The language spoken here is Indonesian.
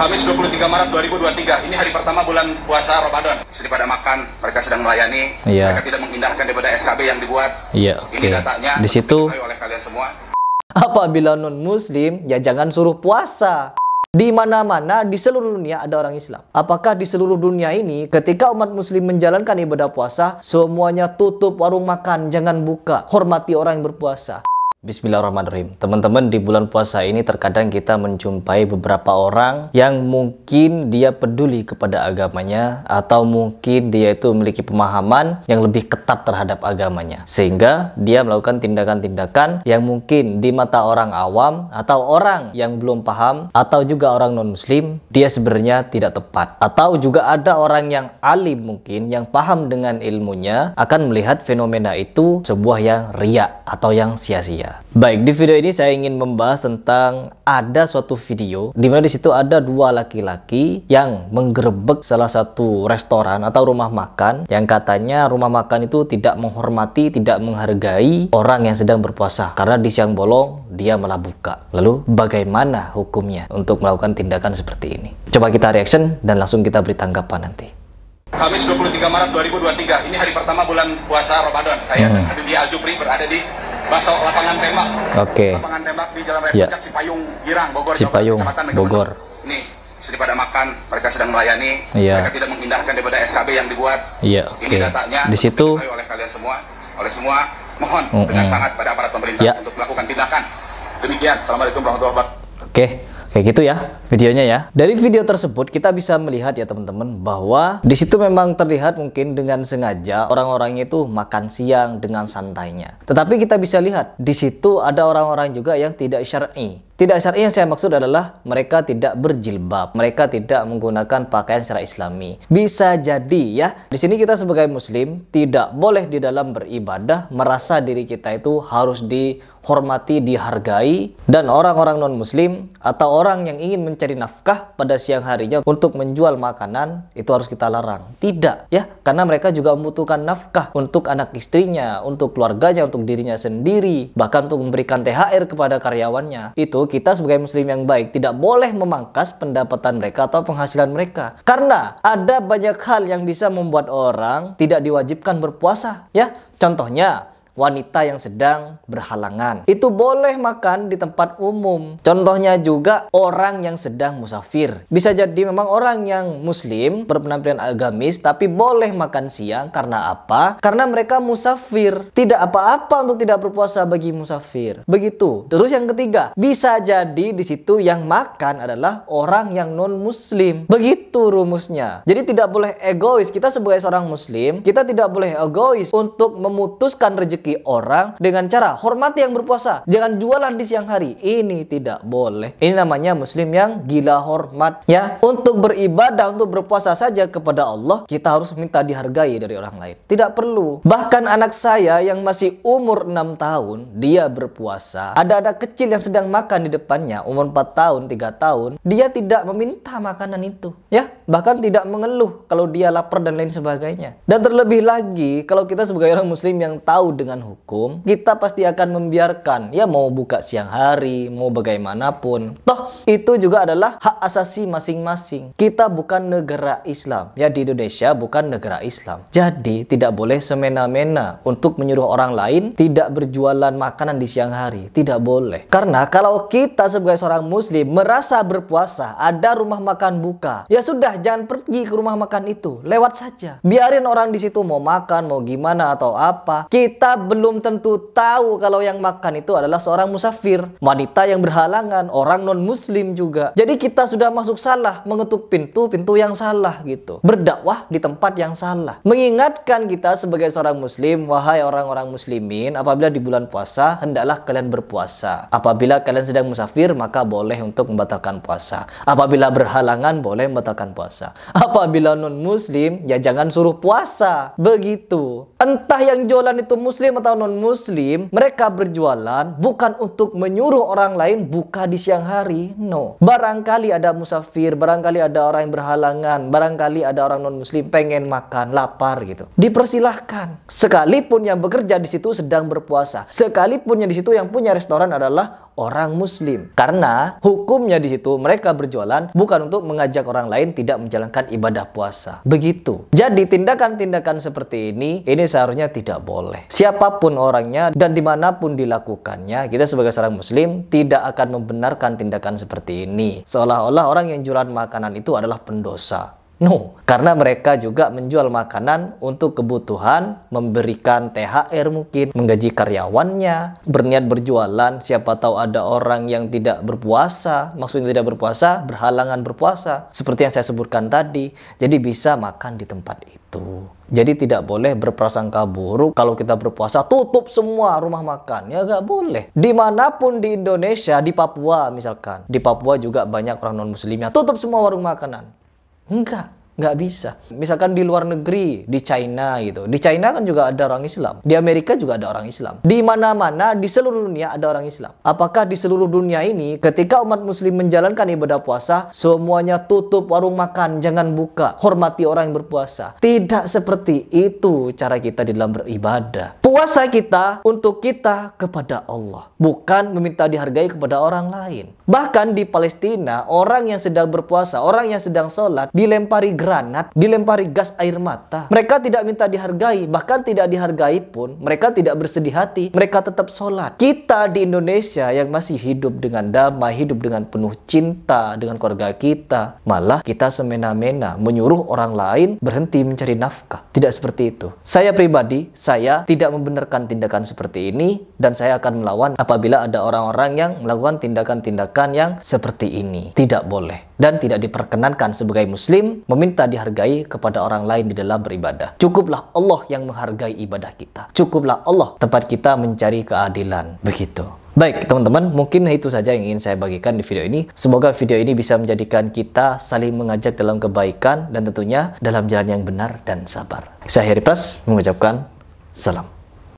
Kamis 23 Maret 2023. Ini hari pertama bulan puasa Ramadan. Sedih pada makan, mereka sedang melayani. Iya. Mereka tidak mengindahkan daripada SKB yang dibuat. Iya, Ini oke. datanya Di situ oleh kalian semua. apabila non muslim ya jangan suruh puasa. Di mana-mana di seluruh dunia ada orang Islam. Apakah di seluruh dunia ini ketika umat muslim menjalankan ibadah puasa semuanya tutup warung makan, jangan buka. Hormati orang yang berpuasa. Bismillahirrahmanirrahim. Teman-teman, di bulan puasa ini terkadang kita menjumpai beberapa orang yang mungkin dia peduli kepada agamanya atau mungkin dia itu memiliki pemahaman yang lebih ketat terhadap agamanya. Sehingga dia melakukan tindakan-tindakan yang mungkin di mata orang awam atau orang yang belum paham atau juga orang non-muslim dia sebenarnya tidak tepat. Atau juga ada orang yang alim mungkin yang paham dengan ilmunya akan melihat fenomena itu sebuah yang riak atau yang sia-sia. Baik, di video ini saya ingin membahas tentang ada suatu video di mana di situ ada dua laki-laki yang menggerebek salah satu restoran atau rumah makan yang katanya rumah makan itu tidak menghormati, tidak menghargai orang yang sedang berpuasa karena di siang bolong dia malah buka. Lalu bagaimana hukumnya untuk melakukan tindakan seperti ini? Coba kita reaction dan langsung kita beri tanggapan nanti. Kamis 23 Maret 2023. Ini hari pertama bulan puasa Ramadan. Saya Hmm. Habibie Aljupri berada di Baso lapangan tembak. Oke. Lapangan tembak di Jalan Raya Ya. Puncak Cipayung, Girang, Bogor. Jawa Cipayung, Megamendung. Bogor. Nih, sedih pada makan, mereka sedang melayani. Iya. Mereka tidak mengindahkan daripada SKB yang dibuat. Iya, Ini oke. datanya Di situ oleh kalian semua, oleh semua mohon Mm-mm. dengan sangat pada aparat pemerintah Ya. untuk melakukan tindakan. Demikian. Assalamualaikum warahmatullahi wabarakatuh. Oke, kayak gitu ya videonya ya. Dari video tersebut kita bisa melihat ya teman-teman bahwa di situ memang terlihat mungkin dengan sengaja orang-orangnya itu makan siang dengan santainya. Tetapi kita bisa lihat di situ ada orang-orang juga yang tidak syar'i. Tidak syar'i yang saya maksud adalah mereka tidak berjilbab, mereka tidak menggunakan pakaian secara islami. Bisa jadi ya, di sini kita sebagai muslim tidak boleh di dalam beribadah merasa diri kita itu harus dihormati, dihargai dan orang-orang non-muslim atau orang yang ingin mencari nafkah pada siang harinya untuk menjual makanan itu harus kita larang. Tidak ya, karena mereka juga membutuhkan nafkah untuk anak istrinya, untuk keluarganya, untuk dirinya sendiri, bahkan untuk memberikan THR kepada karyawannya. Itu kita sebagai muslim yang baik tidak boleh memangkas pendapatan mereka atau penghasilan mereka. Karena ada banyak hal yang bisa membuat orang tidak diwajibkan berpuasa, ya. Contohnya, wanita yang sedang berhalangan. Itu boleh makan di tempat umum. Contohnya juga orang yang sedang musafir. Bisa jadi memang orang yang muslim berpenampilan agamis tapi boleh makan siang karena apa? Karena mereka musafir. Tidak apa-apa untuk tidak berpuasa bagi musafir. Begitu. Terus yang ketiga, bisa jadi di situ yang makan adalah orang yang non muslim. Begitu rumusnya. Jadi tidak boleh egois. Kita sebagai seorang muslim, kita tidak boleh egois untuk memutuskan rezeki orang dengan cara hormati yang berpuasa. Jangan jualan di siang hari. Ini tidak boleh. Ini namanya muslim yang gila hormat. Ya, untuk beribadah, untuk berpuasa saja kepada Allah, kita harus minta dihargai dari orang lain. Tidak perlu. Bahkan anak saya yang masih umur 6 tahun, dia berpuasa. Ada anak kecil yang sedang makan di depannya, umur 4 tahun, 3 tahun, dia tidak meminta makanan itu. Ya, bahkan tidak mengeluh kalau dia lapar dan lain sebagainya. Dan terlebih lagi, kalau kita sebagai orang muslim yang tahu dengan hukum, kita pasti akan membiarkan ya mau buka siang hari, mau bagaimanapun. Toh itu juga adalah hak asasi masing-masing. Kita bukan negara Islam. Ya di Indonesia bukan negara Islam. Jadi tidak boleh semena-mena untuk menyuruh orang lain tidak berjualan makanan di siang hari. Tidak boleh. Karena kalau kita sebagai seorang muslim merasa berpuasa, ada rumah makan buka. Ya sudah jangan pergi ke rumah makan itu. Lewat saja. Biarin orang di situ mau makan, mau gimana atau apa. Kita belum tentu tahu kalau yang makan itu adalah seorang musafir, wanita yang berhalangan, orang non muslim juga. Jadi kita sudah masuk salah, mengetuk pintu pintu yang salah gitu. Berdakwah di tempat yang salah. Mengingatkan kita sebagai seorang muslim, wahai orang-orang muslimin, apabila di bulan puasa hendaklah kalian berpuasa. Apabila kalian sedang musafir, maka boleh untuk membatalkan puasa. Apabila berhalangan boleh membatalkan puasa. Apabila non muslim, ya jangan suruh puasa. Begitu. Entah yang jualan itu muslim atau non muslim, mereka berjualan bukan untuk menyuruh orang lain buka di siang hari. No. Barangkali ada musafir, barangkali ada orang yang berhalangan, barangkali ada orang non muslim pengen makan, lapar gitu. Dipersilahkan. Sekalipun yang bekerja di situ sedang berpuasa, sekalipun yang di situ yang punya restoran adalah orang muslim. Karena hukumnya di situ mereka berjualan bukan untuk mengajak orang lain tidak menjalankan ibadah puasa. Begitu. Jadi tindakan-tindakan seperti ini ini seharusnya tidak boleh. Siapa pun orangnya dan di mana pun dilakukannya, kita sebagai seorang muslim tidak akan membenarkan tindakan seperti ini. Seolah-olah orang yang jualan makanan itu adalah pendosa. No, karena mereka juga menjual makanan untuk kebutuhan, memberikan THR mungkin, menggaji karyawannya, berniat berjualan, siapa tahu ada orang yang tidak berpuasa, maksudnya tidak berpuasa, berhalangan berpuasa, seperti yang saya sebutkan tadi, jadi bisa makan di tempat itu. Jadi tidak boleh berprasangka buruk kalau kita berpuasa tutup semua rumah makan. Ya nggak boleh. Di mana pun di Indonesia, di Papua misalkan. Di Papua juga banyak orang non muslimnya. Tutup semua warung makanan. 勇敢。Nggak bisa. Misalkan di luar negeri, di China gitu. Di China kan juga ada orang Islam. Di Amerika juga ada orang Islam. Di mana-mana, di seluruh dunia ada orang Islam. Apakah di seluruh dunia ini, ketika umat muslim menjalankan ibadah puasa, semuanya tutup warung makan, jangan buka, hormati orang yang berpuasa. Tidak seperti itu cara kita di dalam beribadah. Puasa kita untuk kita kepada Allah, bukan meminta dihargai kepada orang lain. Bahkan di Palestina, orang yang sedang berpuasa, orang yang sedang sholat, dilempari granat, dilempari gas air mata. Mereka tidak minta dihargai, bahkan tidak dihargai pun, mereka tidak bersedih hati, mereka tetap sholat. Kita di Indonesia yang masih hidup dengan damai, hidup dengan penuh cinta dengan keluarga kita, malah kita semena-mena menyuruh orang lain berhenti mencari nafkah. Tidak seperti itu. Saya pribadi, saya tidak membenarkan tindakan seperti ini, dan saya akan melawan apabila ada orang-orang yang melakukan tindakan-tindakan yang seperti ini. Tidak boleh dan tidak diperkenankan sebagai muslim meminta dihargai kepada orang lain di dalam beribadah. Cukuplah Allah yang menghargai ibadah kita. Cukuplah Allah tempat kita mencari keadilan. Begitu. Baik teman-teman, mungkin itu saja yang ingin saya bagikan di video ini. Semoga video ini bisa menjadikan kita saling mengajak dalam kebaikan dan tentunya dalam jalan yang benar dan sabar. Saya Heri Pras mengucapkan salam.